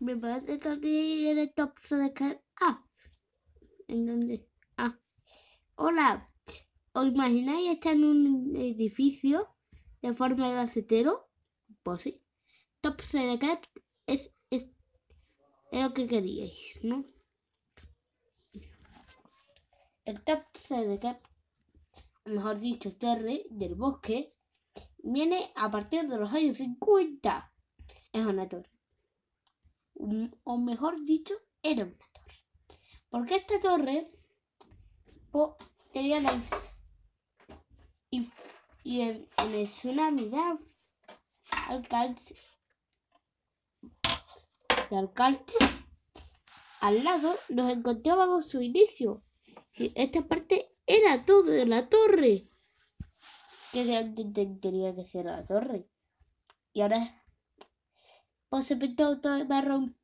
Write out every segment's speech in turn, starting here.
Me parece que aquí en el top se descarga. Ah, ¿en dónde? Ah, hola. ¿Os imagináis estar en un edificio de forma de gacetero? Pues sí. Top CDCAP es, es, es lo que queríais, ¿no? El top CDCAP, o mejor dicho, Terre del bosque, viene a partir de los años 50. Es una torre. O mejor dicho, era una torre. Porque esta torre po, tenía la y en, en el tsunami de Alcalde, de Alcalde, al lado nos encontrábamos su inicio. Esta parte era todo de la torre. Que realmente tenía que ser la torre. Y ahora pues se pintó todo de marrón.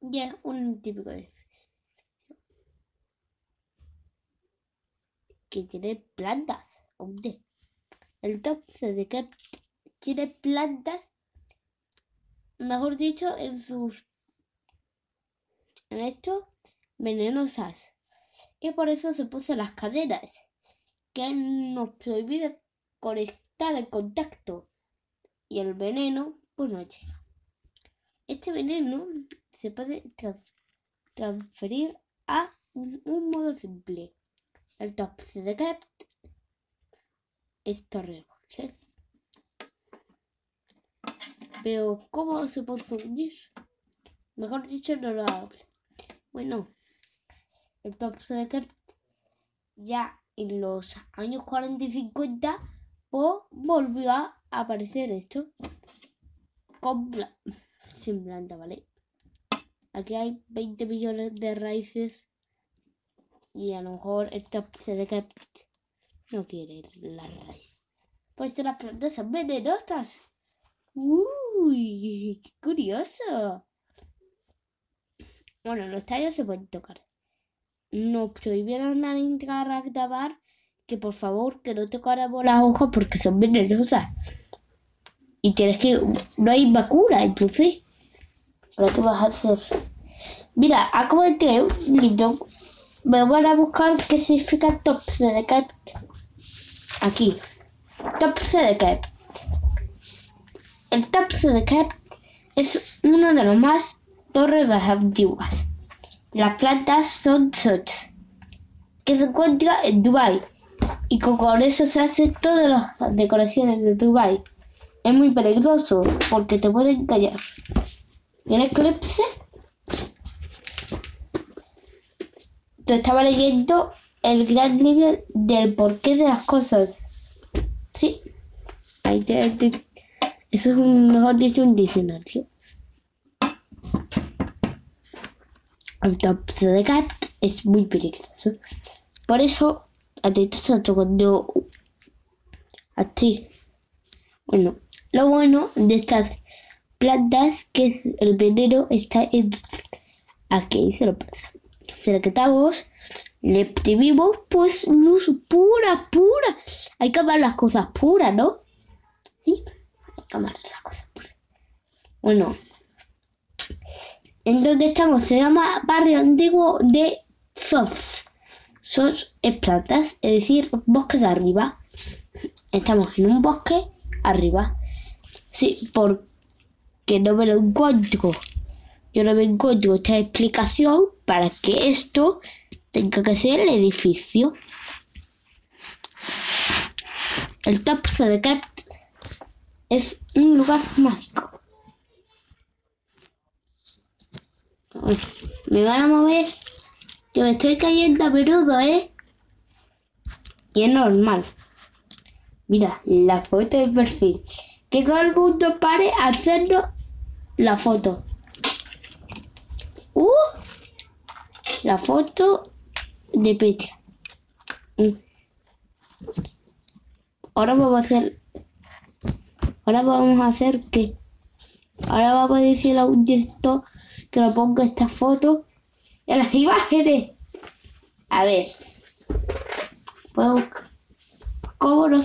Y es un típico de que tiene plantas. Hombre. El top de que tiene plantas, mejor dicho, en sus en esto venenosas. Y por eso se puso las cadenas, que nos prohíben conectar el contacto. Y el veneno, pues no llega. Este veneno se puede trans- transferir a un, modo simple. El top de cap es torre ¿sí? Pero, ¿cómo se puede unir? Mejor dicho, no lo hablo. Bueno, el top cap ya en los años 40 y 50 pues, volvió a aparecer esto con sin planta, ¿vale? Aquí hay 20 millones de raíces y a lo mejor el top de no quiere la raíz. Pues las plantas son venenosas. Uy, qué curioso. Bueno, los tallos se pueden tocar. Nos prohibieron al entrar a grabar que por favor que no tocáramos las hojas porque son venenosas. Y tienes que... No hay vacuna, entonces... ¿Para qué vas a hacer? Mira, acabo de tener. Me voy a buscar qué significa top cap. Aquí. Top cap. El top cap es uno de los más torres más antiguas. Las plantas son sots, que se encuentra en Dubai y con eso se hacen todas las decoraciones de Dubai. Es muy peligroso porque te pueden callar. ¿Y el eclipse? Te estaba leyendo el gran libro del porqué de las cosas. Sí. Ahí te- eso es un, mejor dicho, un diccionario. El top de cat es muy peligroso. Por eso, atento cuando así. Bueno, lo bueno de estas plantas que el veneno está en aquí se lo pasa. Si le quitamos, le exprimimos, pues luz pura, pura. Hay que amar las cosas puras, ¿no? Sí, hay que amar las cosas puras. Bueno, en donde estamos se llama barrio antiguo de Sos. Sos es plantas, es decir, bosque de arriba. Estamos en un bosque arriba. Sí, porque no me lo encuentro. Yo no me encuentro esta explicación para que esto tenga que ser el edificio. El Top de Cat es un lugar mágico. Me van a mover. Yo me estoy cayendo a menudo, ¿eh? Y es normal. Mira, la foto de perfil. Que todo el mundo pare a hacernos la foto. ¡Uh! La foto de Petri. Mm. Ahora vamos a hacer. Ahora vamos a hacer que. Ahora vamos a decir a un director que lo ponga esta foto en las imágenes. A ver. Puedo buscar. ¿Cómo no?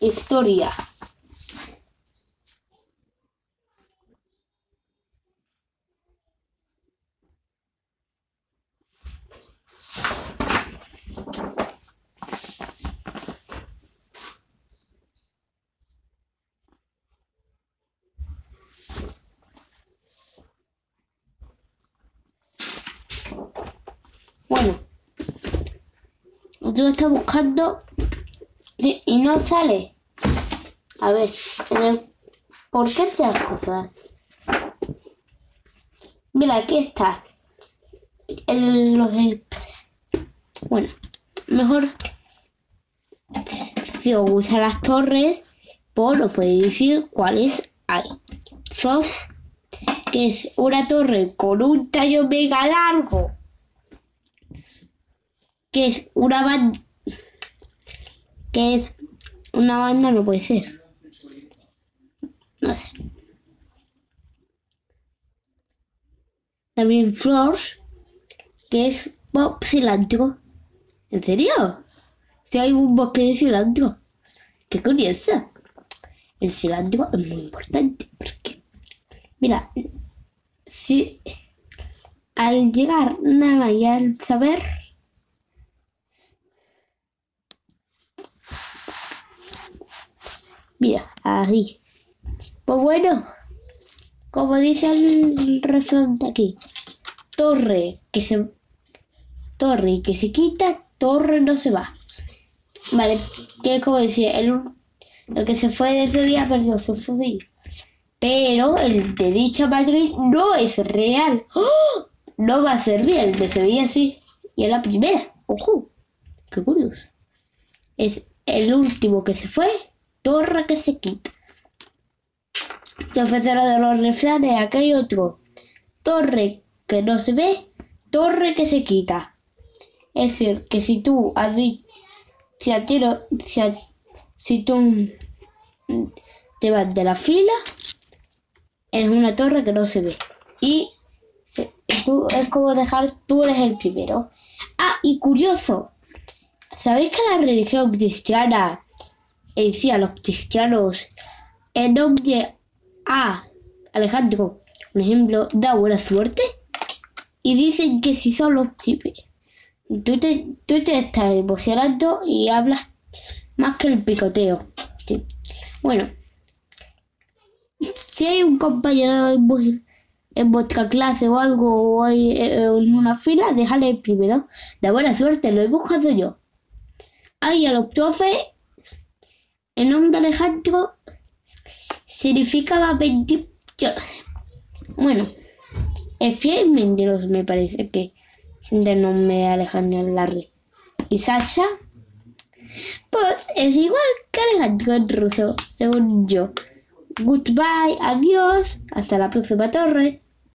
Historia. Bueno, otro está buscando y, no sale. A ver, ¿por qué estas cosas? Mira, aquí está. Los Bueno, mejor si os gustan las torres, pues os podéis decir cuáles hay. Sos, que es una torre con un tallo mega largo, que es una banda, que es una banda, no puede ser. No sé. También Flores, que es pop cilantro. ¿En serio? Si hay un bosque de cilantro. Qué curioso. El cilantro es muy importante porque, mira, si al llegar nada y al saber, mira, ahí. Pues bueno, como dice el refrán de aquí, torre que se torre que se quita, torre no se va. Vale, que es como decir, el, el que se fue de día perdió su fusil. Pero el de dicha Madrid no es real. ¡Oh! No va a ser real, de Sevilla sí. Y es la primera. ¡Ojo! ¡Qué curioso! Es el último que se fue, torre que se quita. Profesora de los refranes, aquí hay otro. Torre que no se ve, torre que se quita. Es decir, que si tú has dicho, si a si, si tú te vas de la fila, es una torre que no se ve. Y tú, es como dejar, tú eres el primero. Ah, y curioso, ¿sabéis que la religión cristiana, en sí, a los cristianos, el nombre a Alejandro, por ejemplo, da buena suerte? Y dicen que si son los. Tú te, tú te estás emocionando y hablas más que el picoteo. Bueno, si hay un compañero en, en vuestra clase o algo o hay eh, en una fila, déjale primero. De buena suerte, lo he buscado yo. Ay, a los profes, el nombre de Alejandro significaba 20... Yo no sé. Bueno, es fiel mentiroso, me parece que de nombre Alejandro Larry. Y Sasha, pues es igual que Alejandro ruso, según yo. Goodbye, adiós, hasta la próxima torre.